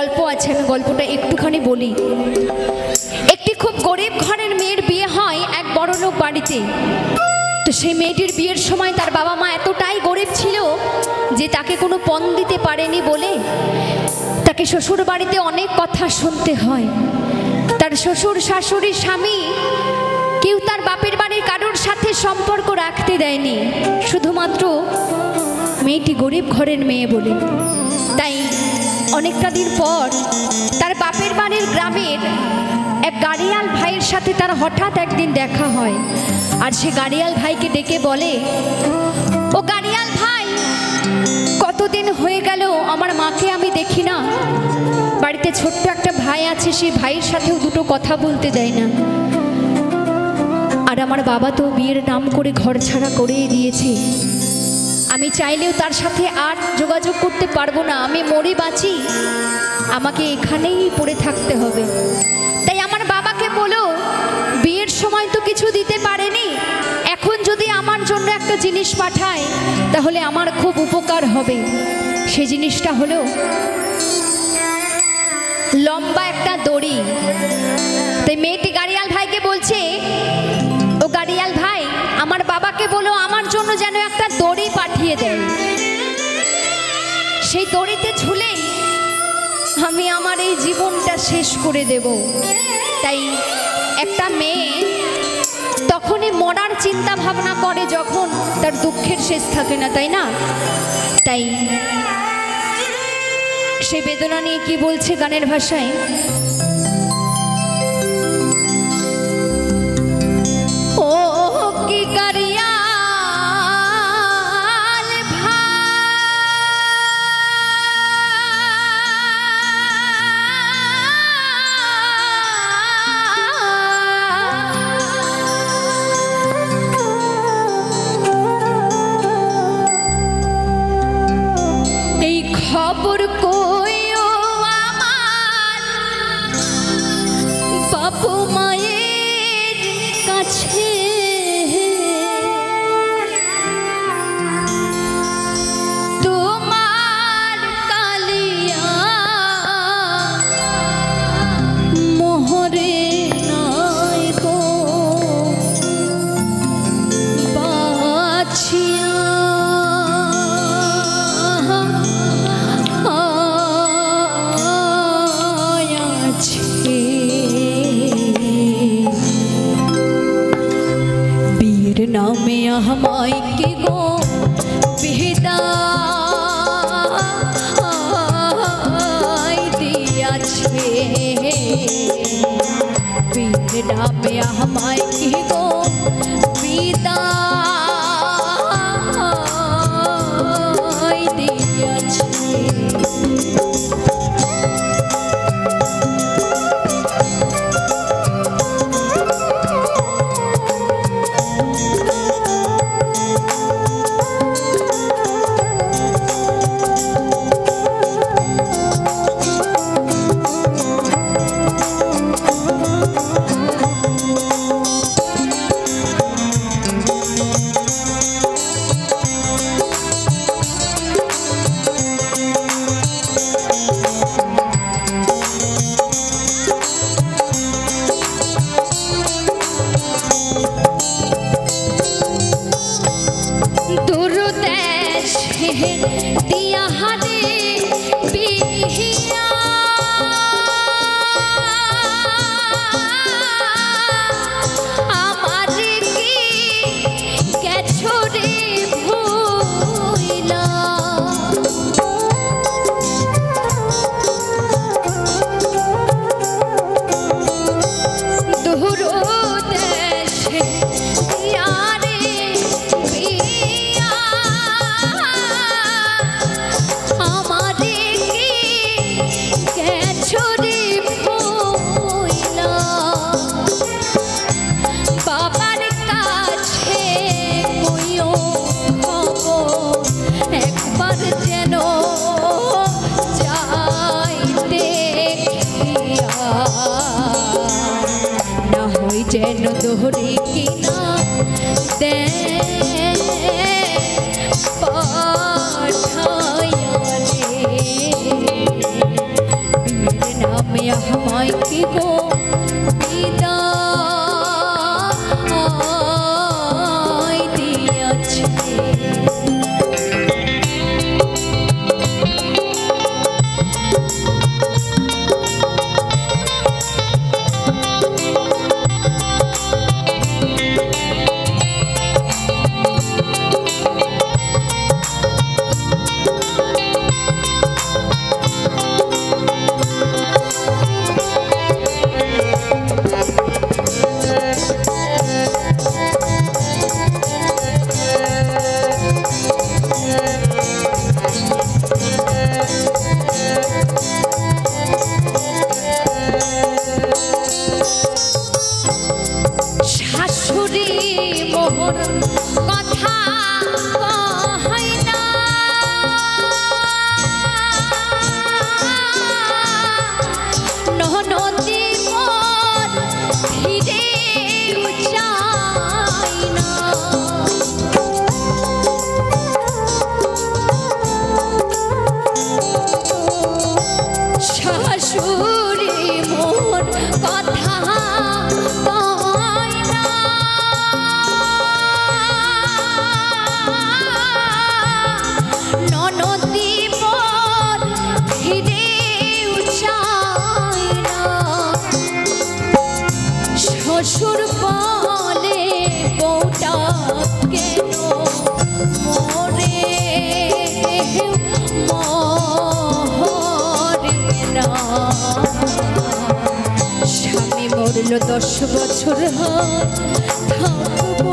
গল্প আছে, আমি গল্পটা একটুখানি বলি। একটি খুব গরিব ঘরের মেয়ের বিয়ে হয় এক বড় লোক বাড়িতে। তো সেই মেয়েটির বিয়ের সময় তার বাবা মা এতটাই গরিব ছিল যে তাকে কোনো পণ দিতে পারেনি বলে তাকে শ্বশুর বাড়িতে অনেক কথা শুনতে হয়। তার শ্বশুর শাশুড়ি স্বামী কেউ তার বাপের বাড়ির কারোর সাথে সম্পর্ক রাখতে দেয়নি। শুধুমাত্র মেয়েটি গরিব ঘরের মেয়ে বলে। তাই অনেকটা দিন পর তার বাপের বাড়ির গ্রামের এক গাড়িয়াল ভাইয়ের সাথে তার হঠাৎ একদিন দেখা হয়। আর সে গাড়িয়াল ভাইকে ডেকে বলে, ও গাড়িয়াল ভাই, কতদিন হয়ে গেল আমার মাকে আমি দেখি না। বাড়িতে ছোট্ট একটা ভাই আছে সেই ভাইয়ের সাথেও দুটো কথা বলতে দেয় না। আর আমার বাবা তো বিয়ের নাম করে ঘর ছাড়া করেই দিয়েছে। আমি চাইলেও তার সাথে আর যোগাযোগ করতে পারব না। আমি মরে বাঁচি। আমাকে এখানেই পড়ে থাকতে হবে। তাই আমার বাবাকে বলো, বিয়ের সময় তো কিছু দিতে পারেনি। এখন যদি আমার জন্য একটা জিনিস পাঠায়, তাহলে আমার খুব উপকার হবে। সে জিনিসটা হলো লম্বা একটা দড়ি। তাই মেয়েটি গাড়িয়াল ভাইকে বলছে, ও গাড়িয়াল ভাই, আমার বাবাকে বলো, আমার জন্য যেন একটা আমি আমার এই জীবনটা শেষ করে দেব। তাই একটা মেয়ে তখনই মরার চিন্তা ভাবনা করে যখন তার দুঃখের শেষ থাকে না, তাই না? তাই সে বেদনা নিয়ে কি বলছে গানের ভাষায়? কাছে দিয়াছে বীর নামে আমায় কে গো যেন দোহরে কিনা পাঠায় নামে আমায় কি গো শাশুড়ি মোহর কথা শ্বশুর পালে কেন না। স্বামী দশ বছর থাকব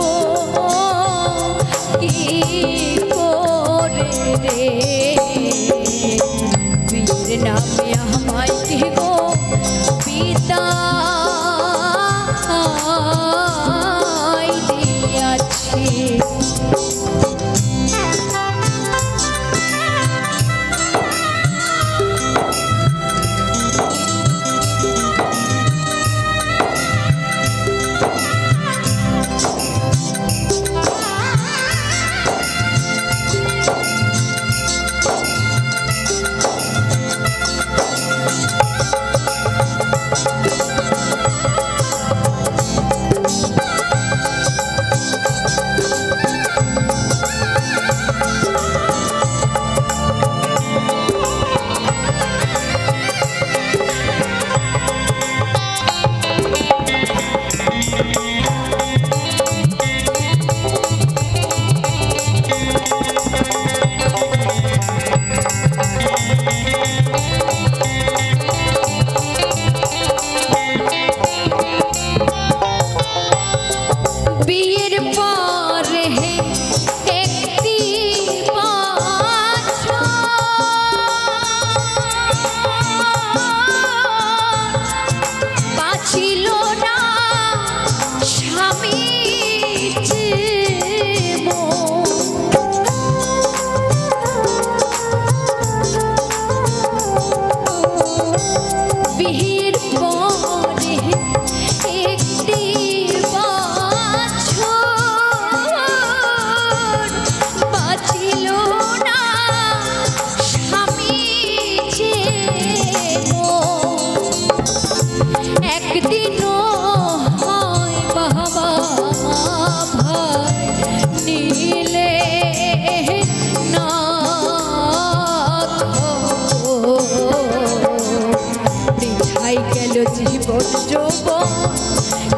ছোট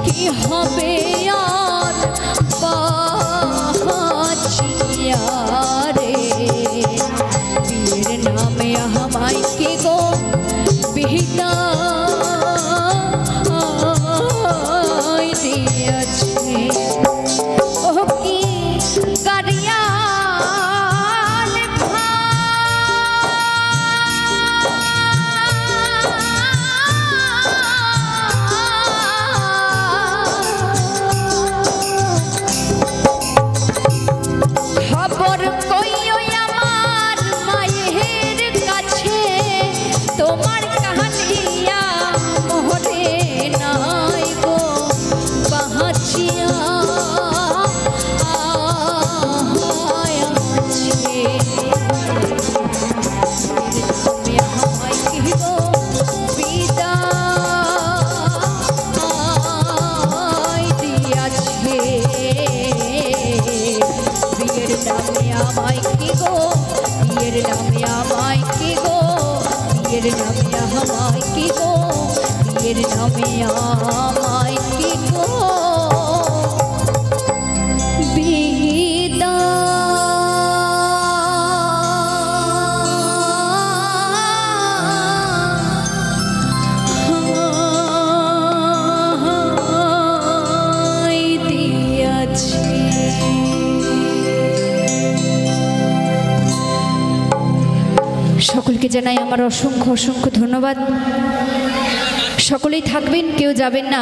কি হবে সকলকে জানাই আমার অসংখ্য অসংখ্য ধন্যবাদ। সকলেই থাকবেন, কেউ যাবেন না।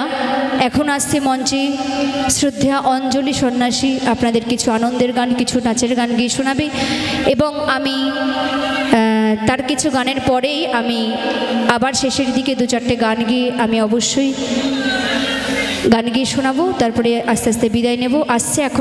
এখন আসছে মঞ্চে শ্রদ্ধা অঞ্জলি সন্ন্যাসী। আপনাদের কিছু আনন্দের গান, কিছু নাচের গান গিয়ে শোনাবে। এবং আমি তার কিছু গানের পরেই আমি আবার শেষের দিকে দু চারটে গান গিয়ে আমি অবশ্যই গান গিয়ে শোনাবো। তারপরে আস্তে আস্তে বিদায় নেব। আসছে এখন